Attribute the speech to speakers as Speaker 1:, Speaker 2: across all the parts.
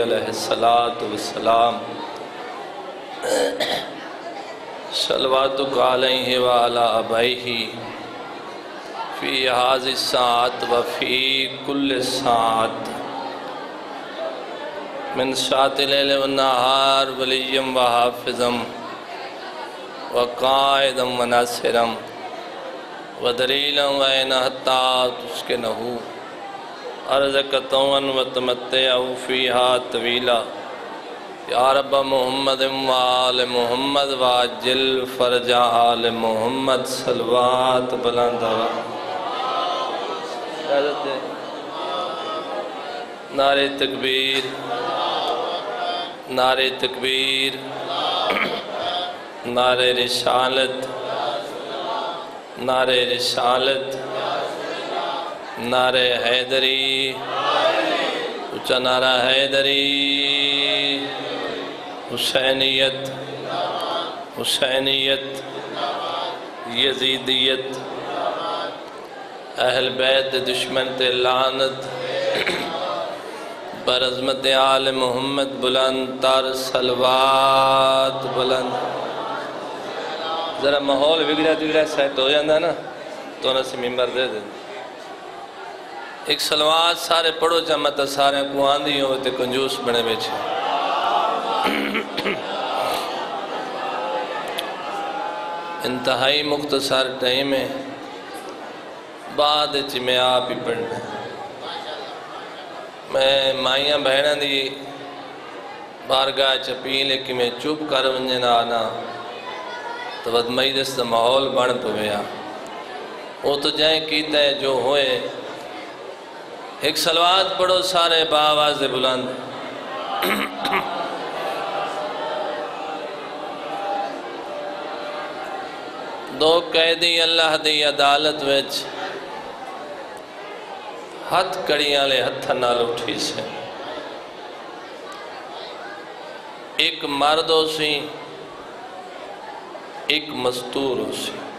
Speaker 1: علیہ السلام صلواتک علیہ وعلا ابائیہ فی حاض الساعت وفی کل ساعت من ساعت لیل و نہار ولیم و حافظم وقائدم و ناصرم ودریلم و اینہتا تسکنہو ارزکتون و تمتعو فیہا طویلہ یا رب محمد و آل محمد واجل فرجا آل محمد صلوات بلندہ نعرِ تکبیر نعرِ تکبیر نعرِ رسالت نعرِ رسالت. نعرِ حیدری اچھا نعرہ حیدری حسینیت حسینیت یزیدیت اہل بیت دشمن تے لعنت برعظمت آل محمد بلند تر سلوات بلند ذرا ماحول بگڑا بگڑا سیٹ ہو جاندہ نا تو نہ سے ممبر دے دے ایک سلوات سارے پڑھو جمعتا سارے کو آندھی ہوتے کنجوس بنے بیچے انتہائی مختصر ٹائم ہے۔ بعد چی میں آپ ہی پڑھنا۔ میں مائیاں بہنہ دی بارگاہ چپی لیکن میں چوپ کر ونجنا آنا۔ تو ود مجلس دا ماحول بن پویا وہ تو جائیں کیتا ہے جو ہوئے۔ ایک سلوات پڑھو، سارے باواز بلند۔ دو قیدی اللہ دی عدالت ویچ ہتھ کڑیاں لے ہتھ نال اٹھی سے۔ ایک مرد ہو سی، ایک مستور ہو سی۔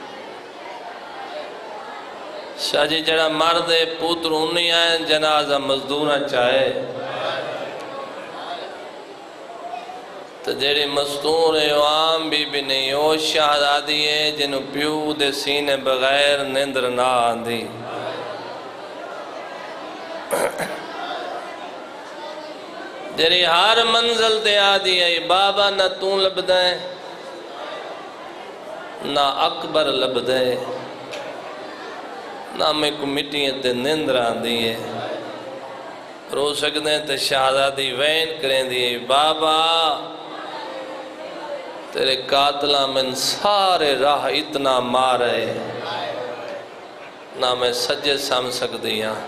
Speaker 1: شاہ جی جڑا مرد پوتر انہی آئیں جنازہ مزدورہ چاہے۔ تو جڑی مستور عوام بھی بھی نہیں ہو شہدادی ہے، جنہوں پیو دے سینے بغیر نندر نہ آندھی۔ جڑی ہر منزل تے آدھی ہے، بابا نہ توں لبدہ ہے، نہ اکبر لبدہ ہے۔ نہ میں کو مٹیاں تے نندر آندھی ہے رو سکتے ہیں تے شہدادی وین کریں دی بابا، تیرے قاتلہ من سارے راہ اتنا مارے نہ میں سجے سم سکتی ہاں۔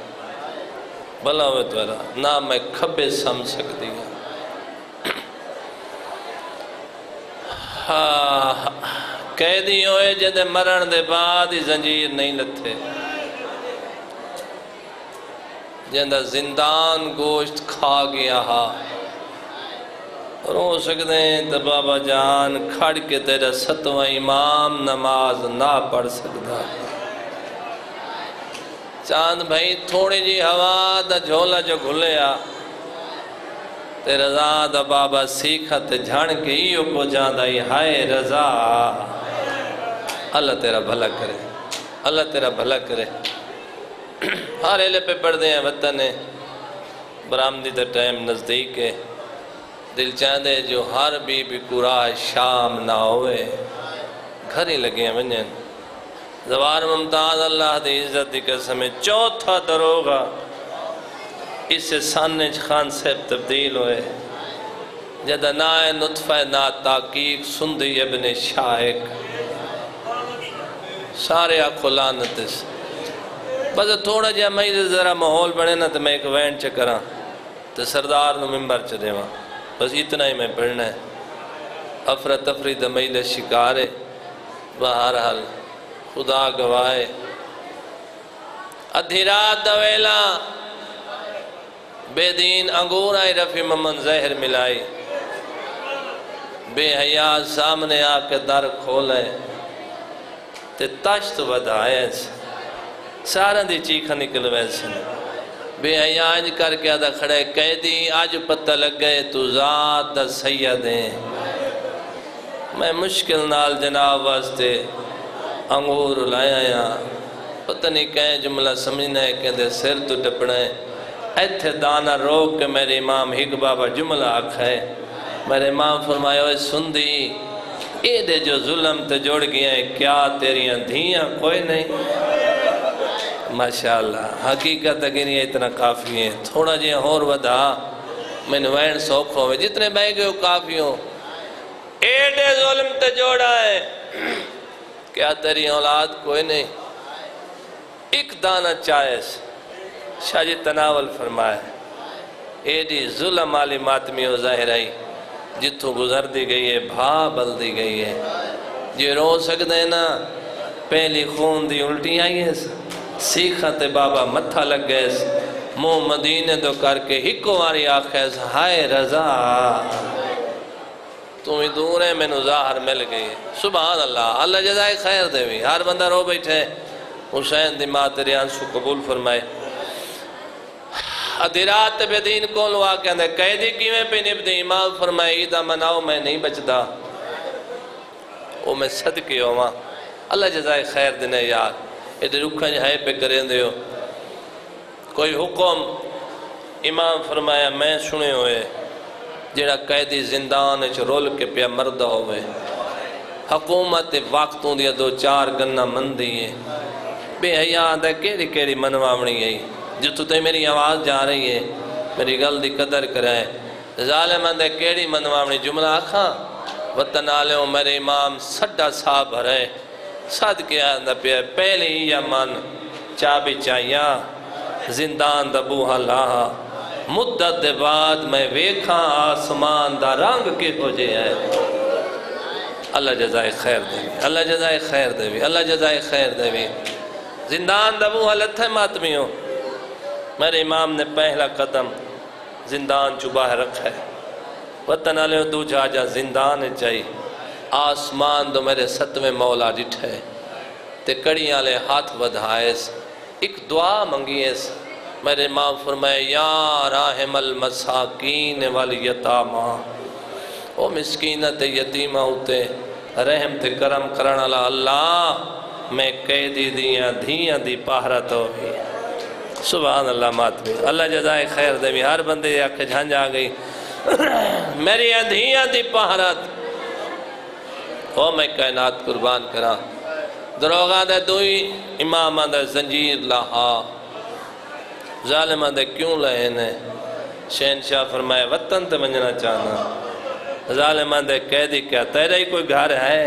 Speaker 1: بلا ہوئے تو نہ میں کھبے سم سکتی ہاں۔, ہاں، قیدی ہوئے جدے مرن دے بعد ہی زنجیر نہیں لتھے۔ جندہ زندان گوشت کھا گیا ہا۔ رو سکتے ہیں تو بابا جان، کھڑ کے تیرا ستوہ امام نماز نہ پڑھ سکتا چاند بھائی، تھوڑی جی ہوا دا جھولا جو گھلیا۔ تے رضا دا بابا سیکھا تے جھان کے ایو کو جاندہ ہی، ہائے رضا۔ اللہ تیرا بھلا کرے، اللہ تیرا بھلا کرے۔ ہر ایلے پہ پڑھ دیں وطن برامدی دا ٹائم نزدیک ہے۔ دل چاندے جو ہر بی بی قرآ شام نہ ہوئے۔ گھر ہی لگے ہیں ونجن زوار ممتاز اللہ دی عزت دی قسمیں چوتھا دروگا اس سے سانج خان صاحب تبدیل ہوئے۔ جدہ نا نطفہ نا تاقیق سندی ابن شاہک سارے آکھو لانت اس۔ بس تھوڑا جہاں میں ذرا محول بڑھے نا تو میں ایک وین چکراں تو سردار نو ممبر چلے وہاں بس اتنا ہی میں پڑھنا ہے۔ افر تفری دمیل شکارے۔ بہرحال خدا گوائے ادھی رات دویلا بے دین انگور آئی رفی ممن زہر ملائی۔ بے حیات سامنے آ کے در کھولے۔ تے تشت ودھائے سارا دی چیخا نکل ویسے بے حیا کر کے آدھا کھڑے قیدی، آج پتہ لگ گئے تو ذات دا سید میں مشکل نال جناب واسطے انگور لایا یا۔ پتہ نہیں کہیں جملہ سمجھنا ہے کہ دے سر تو ٹپنا ہے۔ ایتھے دانا روک کے میرے امام ہک بابا جملہ آکھا ہے۔ میرے امام فرمایا ہوئے سن دی، اے دے جو ظلم تے جوڑ گیا ہے کیا تیریاں دھیاں کوئی نہیں؟ ماشاءاللہ، حقیقت اگر یہ اتنا کافی ہے تھوڑا جی اور ودا میں نوائن سوکھ ہوئے، جتنے بہ گئے ہو کافی ہو اے دے ظلم تے جوڑا ہے۔ کیا تیری اولاد کوئی نہیں۔ ایک دانہ چاہیس شاہ جی تناول فرمائے۔ اے دی ظلم آلی ماتمی ہو ظاہر آئی جتوں گزر دی گئی ہے، بھا بل دی گئی ہے۔ جی رو سکتے ہیں نا، پہلی خون دی الٹی آئی ہے سیکھا تے بابا متھا لگ گئے۔ مو مدینے دو کر کے ہکو ماری آخر ہائے رضا! تمہیں دور ہے میں ظاہر مل گئی سبحان اللہ اللہ جزائے خیر دے بھی ہر بندہ رو بیٹھے۔ حسین دی ماں تیرے آنسو قبول فرمائے۔ ادھرات بے دین کون لوا کے اندھے قیدی کیویں پہ نبدی امام فرمائے؟ ایدہ مناؤ، میں نہیں بچدا۔ وہ میں صدقے ہوا اللہ جزائے خیر دینے یار۔ ادھر رکھا جہاں پہ کریں دے ہو کوئی حکم امام فرمایا میں سنے ہوئے جڑا قیدی زندان اچھ رول کے پیا مردہ ہوئے حکومت وقتوں دیا دو چار گنہ مندی ہے بے حیاء دے کیڑی کیڑی منوامنی ہے جتو تے میری آواز جا رہی ہے میری گل دی قدر کرائے ظالم اندے کیڑی منوامنی جملہ آکھاں وطن آلے میرے امام سڈا صاحب رہے صد کیا اندہ پہ پہلے ہی یا من چابی چاہیاں زندان دا بوہا لاہا مدت دے بعد میں ویکھاں آسمان دا رنگ کے ہو جے آئے اللہ جزائے خیر دے بھی اللہ جزائے خیر دے بھی اللہ جزائے خیر دے بھی زندان دا بوہا لتھے ماتمیوں میرے امام نے پہلا قدم زندان چباہ رکھا ہے وطن علیہ دو جا جا زندان چاہی آسمان دو میرے ستویں مولا ڈٹھے، تے کڑی آلے ہاتھ ودھائیس، ایک دعا منگیس۔ میرے امام فرمائے، یا راہم المساکین والیتاما۔ او مسکینت یتیمہ ہوتے رحم تے کرم کرن اللہ اللہ، میں قیدی دیاں، دھیاں دی پاہرت ہوئی سبحان اللہ ماتمی اللہ جزائے خیر دے بھی۔ ہر بندے یا کہ جھانج آگئی میری ادھیاں دی پہرت او میں کائنات قربان کرا۔ دروغہ دے دوئی امام دے زنجیر لہا ظالمہ دے کیوں لہنے شہنشاہ فرمائے، وطن تے منجنا چاہنا۔ ظالمہ دے قیدی کیا تیرے ہی کوئی گھر ہے؟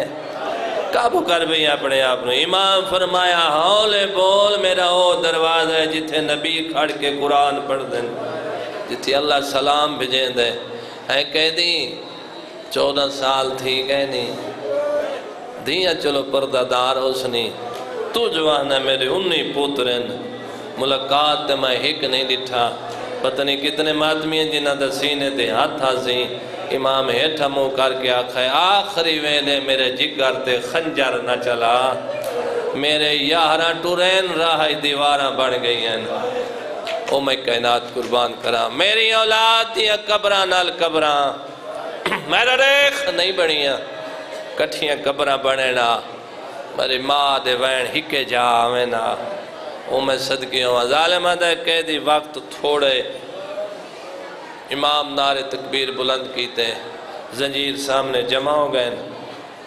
Speaker 1: قابو کر بھی اپنے آپ امام فرمایا ہولے بول، میرا او دروازہ ہے جتھے نبی کھڑ کے قرآن پڑھ دیں جتھے اللہ سلام بھیجیں دے۔ ہے کہہ دی چودہ سال تھی گئے نہیں دیا، چلو پردہ دار حسنی، تو جوان ہے میرے انی پوترین، ملاقات تے میں ہک نہیں ڈٹھا پتہ نہیں کتنے ماتمی ہیں جنہ دا سینے دے ہاتھ ہاں امام ہیٹھا مو کر کے آکھا آخری ویلے میرے جگر تے خنجر نہ چلا۔ میرے یاہراں ٹورین راہی دیواراں بڑھ گئی ہیں۔ او میں کائنات قربان کرا میری اولاد دیا قبران نال قبران میرا ریخ نہیں بڑھیاں کٹھیاں قبران بڑھنا میری ماں دے وین ہکے جا آمینا او میں صدقی ہوں ظالمہ دے قیدی وقت تھوڑے امام نار تکبیر بلند کیتے زنجیر سامنے جمع ہو گئے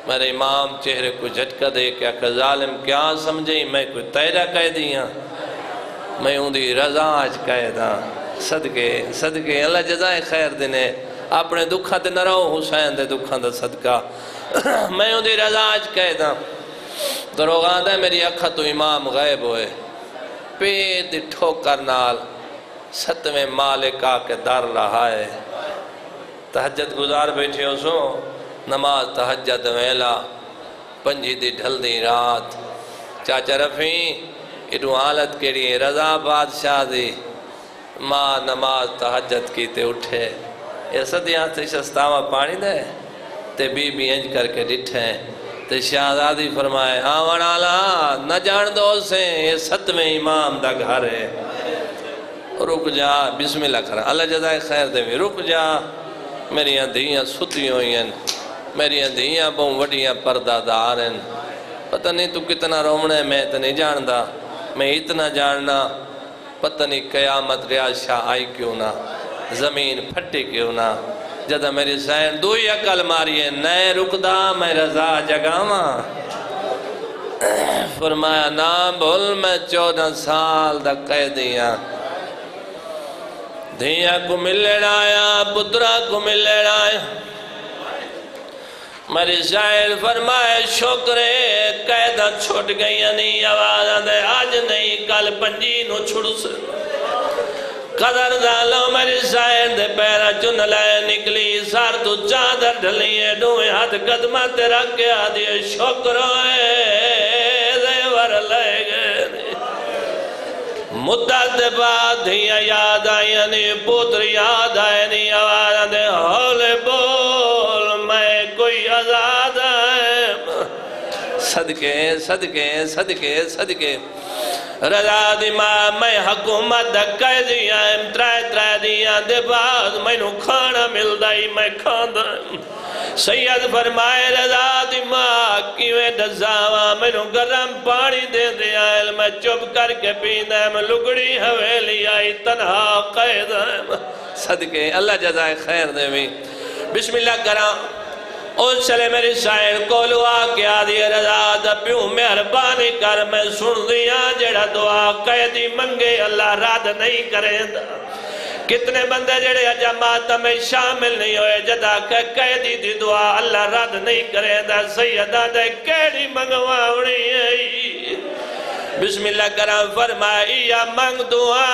Speaker 1: میرے امام چہرے کو جھٹکا دے کیا کہ ظالم کیا سمجھیں میں کوئی تیرہ کہہ دیا میں ہوں دی رضا آج کہہ دا صدقے صدقے اللہ جزائے خیر دینے اپنے دکھا تے نہ رہو حسین دے دکھا دا صدقہ میں ہوں دی رضا آج کہہ دا دروغان دے میری اکھا تو امام غیب ہوئے۔ پید ٹھوکر نال ستویں مالکہ کے در رہا ہے۔ تحجد گزار بیٹھے ہو سو۔ نماز تحجد ویلا۔ پنجی دی ڈھل دی رات۔ چاچا رفیں ایڈو حالت کے لیے رضا بادشاہ دی ماں نماز تحجد کی تے اٹھے۔ یہ صدیاں سے شستاوہ پانی دے۔ تے بی بی انج کر کے ڈٹھے تے شہزادی فرمائے، آوان آلہ نہ جان دو سے یہ ستویں امام دا گھر ہے۔ رک جا بسم اللہ کرا اللہ جزائے خیر دے بھی۔ رک جا میری دھیاں ستی ہوئی ہیں۔ میری دھیاں بہن وڈیاں پردہ دار ہیں۔ پتہ نہیں تو کتنا رومنا ہے، میں تو نہیں جاندا میں اتنا جاننا، پتہ نہیں قیامت ریاض شاہ آئی کیوں نہ؟ زمین پھٹی کیوں نہ؟ جدہ میری سین دو ہی اکل ماری ہے نئے رکدہ میں رضا جگاما فرمایا نام بھول میں چودہ سال دا قیدیاں دھیاں کو ملن آیا پترہ کو ملن آیا۔ میری شاعر فرمائے شکرے قیدہ چھوٹ گئی نہیں آواز آدھے آج نہیں، کل پنجی نو چھڑ سے قدر دالو میری شاعر دے پیرا چن لائے نکلی سار تو چادر ڈھلی ہے دوئے ہاتھ قدمہ تے تیرا کیا دیئے شکرے زیور لے گئے۔ مدت بعد دھیاں یاد آئی یعنی نہیں پوتر یاد آئی یعنی نہیں آواز آدھے ہولے بول، میں کوئی آزاد ہے صدقے صدقے صدقے صدقے۔ رضا دی ماں میں حکومت دکھے دیا ترائے ترائے دیا دے بعد میں نو کھانا مل دائی میں کھانا سید فرمائے، رضا دی ماں، کیویں دزاوا میں نو گرم پانی دے دیا میں چپ کر کے پینا میں لگڑی حویلی آئی، تنہا قید صدقے، اللہ جزائے خیر دے بھی۔ بسم اللہ کرام۔ اس چلے میری شاعر کو لوا کیا دی رضا دبیوں مہربانی کر میں سن دیا ہاں، جڑا دعا قیدی منگے اللہ راد نہیں کریں دا۔ کتنے بندے جڑے جماعت میں شامل نہیں ہوئے، جدا کہ قیدی دی دعا اللہ رد نہیں کرے دا۔ سیدہ دے کیڑی منگواؤنی ہے۔ بسم اللہ کرام فرمائی، یا منگ دعا،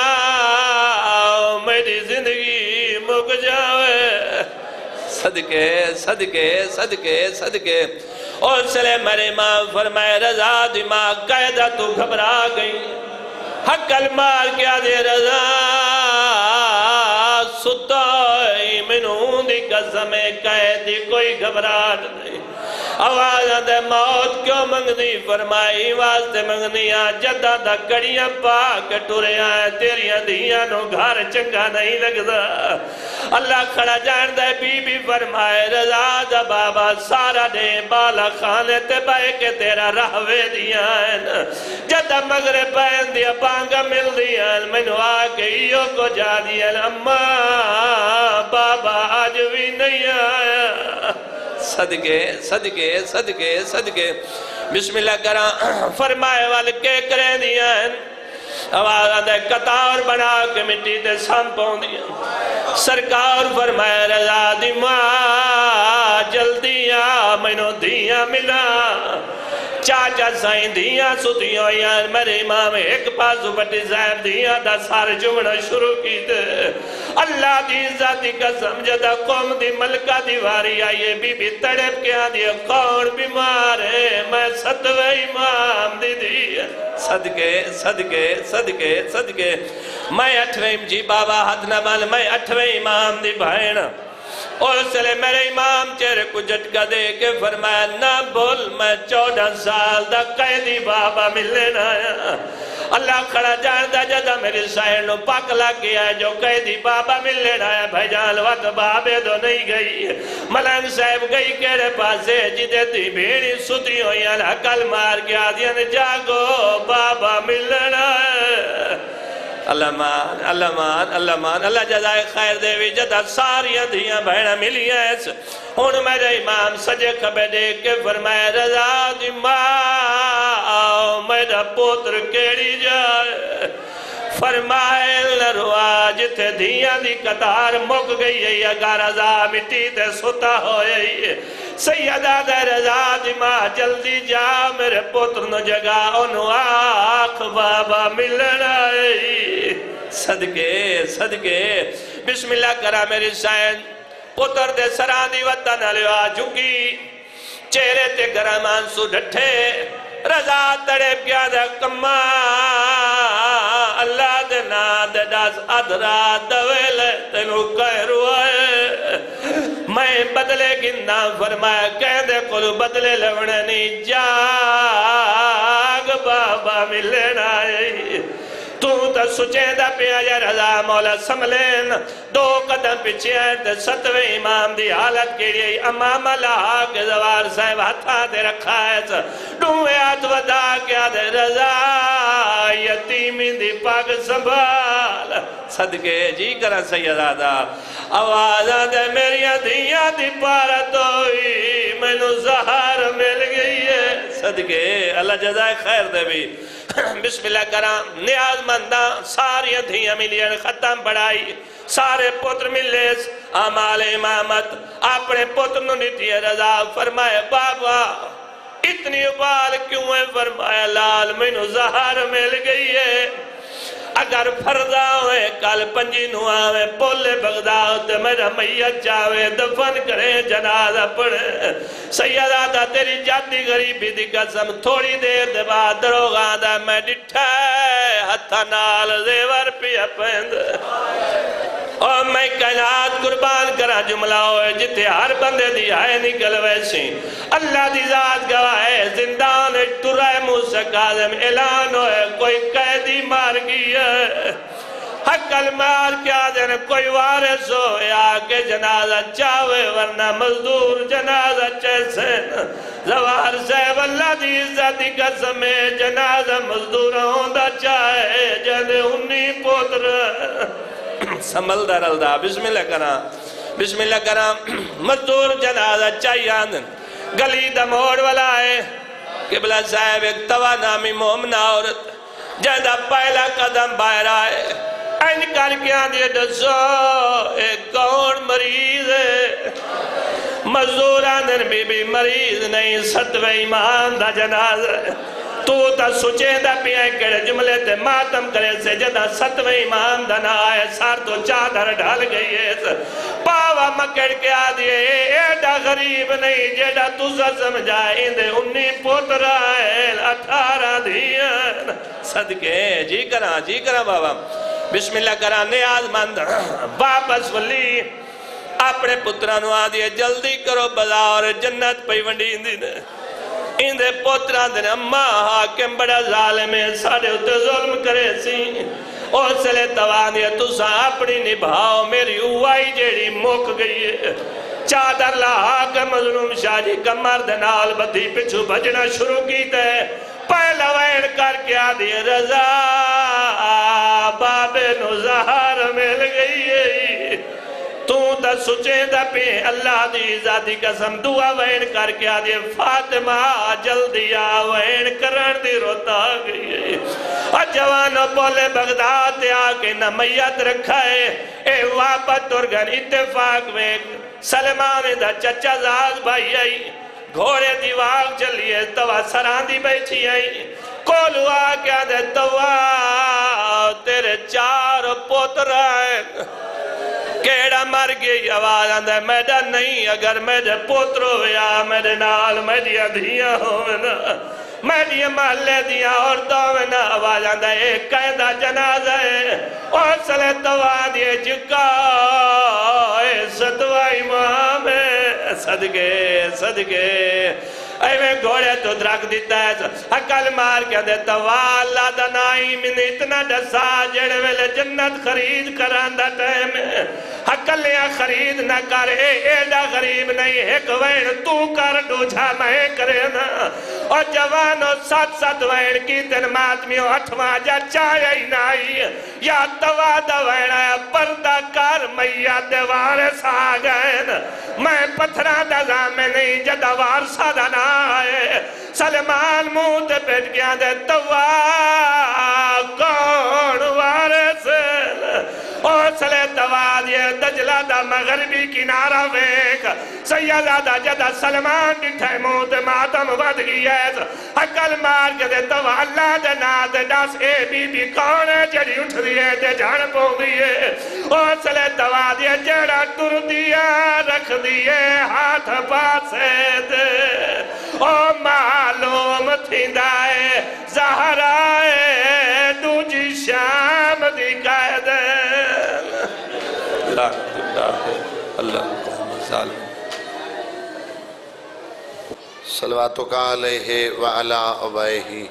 Speaker 1: میری زندگی مک جاوے۔ صدقے صدقے صدقے صدقے۔ اور سلے مرے ماں فرمائے رضا دماغ قیدہ تو گھبرا گئی۔ حق المال کیا دے رضا؟ ستائی منوں دی قسم قیدی کوئی گھبراٹ نہیں۔ آواز دے موت کیوں منگنی؟ فرمائی واسطے منگنی آ، جدہ دا کڑیاں پاک ٹورے آئے تیریاں دیاں نو گھر چنگا نہیں لگدا۔ اللہ کھڑا جان دے بی بی فرمائے، رضا دا بابا سارا دے بالا خانے تے بائے کے تیرا رہوے دیاں ہیں جدہ مغرب پہن دیا پانگا مل دیا منو آکے ایو کو جا دیا اماں، بابا آج بھی نہیں آیا۔ صدقے صدقے صدقے صدقے۔ بسم اللہ کران فرمائے والکے کرے دیا۔ ہے آواز آدھے کتار بنا کے مٹی تے سام پہن دیا۔ سرکار فرمائے، رضا دی ماں، جلدی مینو دیا ملا چاچا سائیں دیا ستیوں یار میرے امام ایک پاسو بٹی زیب دیا دا سار جمعہ شروع کی دے اللہ دی ذاتی قسم جدا قوم دی ملکہ دیواری آئیے بی بی تڑپ کے آدھیا کون بیمار ہے میں ستوے امام دی دی صدقے صدقے صدقے صدقے میں اٹھویں جی بابا حد نبال میں اٹھویں امام دی بھائینا اور سلے میرے امام چہرے کو جھٹکا دے کے فرمایا، نہ بول میں چودہ سال دا قیدی بابا ملنے آیا۔ اللہ کھڑا جاندہ جدہ میری سائر نو پاکلا کیا ہے، جو قیدی بابا ملنے آیا۔ بھائی جان، وقت بابے دو نہیں گئی۔ ملنگ صاحب گئی کہرے پاسے، جدے دی بھیڑی ستی ہوئی حقل مار گیا۔ دیا جاگو، بابا ملنے آیا۔ اللہ مان اللہ مان اللہ مان اللہ جزائے خیر دے وی جدہ ساریاں دھیاں بہنہ ملی ایس۔ ہون میرے امام سجے کبے دیکھ کے فرمائے، رضا دی ماں میرا پوتر کیڑی جائے؟ فرمائے لروا جتے دھیاں دی قطار مک گئی ہے، اگر رضا مٹی تے ستا ہوئی سیدہ دے رضا دی ماں جلدی جا، میرے پوتر نو جگا انو آخ بابا ملنا ہے صدقے صدقے۔ بسم اللہ کرا میری سائن۔ پتر دے سرانی وطن علیہ آجوگی چہرے تے گرمان سو ڈھٹھے۔ رضا تڑے پیا دے اللہ دے ناد داس ادرا دویل تنو کہرو آئے میں بدلے گندہ فرمایا، کہہ دے کل بدلے لوڑنی جاگ، بابا ملنا آئے تو تا سچیں دا پیا یا رضا مولا سملین۔ دو قدم پچھے ہیں تے ستوے امام دی حالت کے لیے امام اللہ کے زوار صاحب ہتھا دے رکھا ہے ڈوے آت ودا کیا دے رضا یتیمی دی پاک سنبھال۔ صدقے جی کرا سید آدھا۔ آوازہ دے میری دھیاں دی پارت ہوئی میں نو زہار مل گئی ہے۔ صدقے، اللہ جزائے خیر دے بھی۔ بسم اللہ کرام، نیاز مندہ ساری دھیاں ملین ختم بڑھائی سارے پتر ملے، آمال امامت، اپنے پتر نو نیتی رضا فرمائے بابا، اتنی بال کیوں ہے؟ فرمایا، لال میں زہر زہار مل گئی ہے۔ اگر فردہ ہوئے کل پنجی نو آوے، بولے بغداد میرا میت چاوے، دفن کرے جنازہ پڑے سیدہ دا تیری جاتی غریبی دی قسم، تھوڑی دیر دے بعد دروگاں دا میں ڈٹھا ہے ہتھا نال زیور پی اپند اور میں کائنات قربان کرا جملہ ہوئے جتے ہر بندے دی آئے نکل ویسی۔ اللہ دی ذات گواہ ہے زندان ٹرائے موسیٰ قادم اعلان ہوئے، کوئی قیدی مار گئی ہے۔ حقل مار کیا دین کوئی وارث ہو، یا کہ جنازہ چاوے، ورنہ مزدور جنازہ چیسے۔ زوار صاحب، اللہ دی عزتی قسم جنازہ مزدور ہوندہ چاہے جنے انہی پوتر۔ سمل در الدا بسم اللہ کرام. بسم اللہ کرام. مزدور جنازہ چاہیے آندن گلی دا موڑ والا ہے. قبلہ صاحب ایک توا نامی مومنہ عورت. جہاں پہلا قدم باہر آئے. این کر کے آندھے دسو، ایک کون مریض ہے؟ مزدور آندن بی بی مریض نہیں ستوے ایمان دا جنازہ ہے. تو تا سچے دا پیائے کڑے جملے تے ماتم کرے سے جدا ستوے امام دا آئے سار تو چادر ڈھال گئی ہے۔ پاوا مکڑ کے آ آدھئے ایڈا غریب نہیں جیڈا تو سا سمجھائے، اندے انی پوتر آئے اٹھارہ دھیان صدقے جی کرا جی کرا بابا۔ بسم اللہ کرا نیاز مند۔ واپس ولی۔ اپنے پترانو آ آدھئے جلدی کرو بزار جنت پہ ونڈی اندی نے پوتران دن اممہ حاکم بڑا ظالم ہے ساڑھے اتے ظلم کرے سی۔ اور سلے توانی ہے تو سا اپنی نبھاؤ، میری اوائی جیڑی موک گئی ہے۔ چادر لاہا کا مظلوم شاہ جی کا مرد نال بدھی پچھو بجنا شروع کی تے پہلا وین کر کے آدھی رضا باب نزہار مل گئی ہے۔ تو دا سچے دا پہ اللہ دی ذاتی قسم دعا وین کر کے آدھے فاطمہ جلدی آوین کرن دی روتا گئی اور جوانو بولے بغداد آکے نہ میت رکھا ہے اے واپت ترگن اتفاق ویک۔ سلمان دا چچا زاز بھائی آئی۔ گھوڑے دی واق چلیے توا سران دی بیٹھی آئی۔ کولو آکے آدھے توا تیرے چار پوتر آئیں کیڑا مر گئی آواز آندھا میڈا نہیں اگر میڈے پوترو یا میڈے نال میڈی ادھیاں ہونا میڈی محلے دیا اور دونا آواز آندھا ایک قیدہ جنازہ ہے اور سلے توا دیے جکا اے ستوا امام ہے صدقے صدقے ایویں گھوڑے تو درک دیتا ہے، حقل مار کے دیتا والا دنائی من اتنا ڈسا جڑے ویلے جنت خرید کراندہ ٹائم حقلیا خرید نہ کر، اے ایڈا غریب نہیں، ایک وین تو کر ڈوجھا میں کرے نا۔ اور جوانو سات سات وین کی تن ماتمیوں اٹھواں جا چاہے ہی نائی یا توا دا وین آیا پردہ کار میا دیوار سا گئے میں پتھرہ دا زامن نہیں جدوار سا دنا آئے سلمان موت پیٹ گیا دے توا کون وارس اور سلے دجلہ دا مغربی کنارہ ویک سیدہ دا جدہ سلمان ڈٹھے موت ماتم ود گئی ہے حقل مار کے دے توا اللہ دے ناد ڈاس اے بی بی کون ہے جڑی اٹھ دیئے دے جان پو دیئے اور سلے جڑا ٹر دیا رکھ دیئے ہاتھ پاسے دے۔ او معلوم تھی دائے زہرائے دوجی شام دی قیدے لعنت اللہ اللہ قوم ظالم
Speaker 2: صلواتک علیہ وعلا عبائہی